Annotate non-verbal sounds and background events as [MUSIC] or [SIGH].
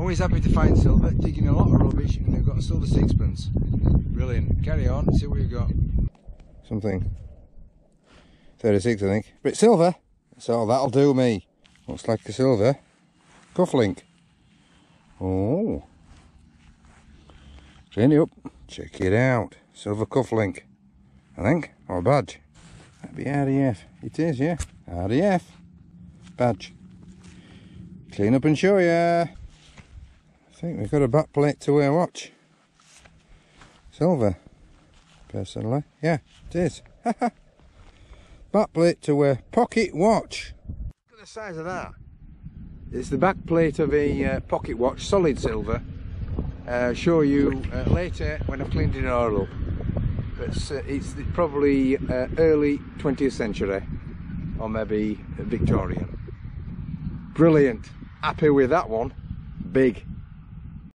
Always happy to find silver, digging a lot of rubbish and they've got a silver sixpence. Brilliant. Carry on, see what you've got. Something. 36 I think. But silver. So that'll do me. Looks like a silver. Cufflink. Oh. Train it up. Check it out. Silver cufflink. I think. Or a badge. That'd be RDF. It is, yeah. RDF. Badge. Clean up and show ya. I think we've got a back plate to wear watch. Silver. Personally. Yeah, it is. [LAUGHS] back plate to wear pocket watch. Look at the size of that. It's the back plate of a uh, pocket watch, solid silver. Uh, show you uh, later when I've cleaned it all up. Uh, it's probably uh, early 20th century or maybe Victorian. Brilliant. Happy with that one. Big.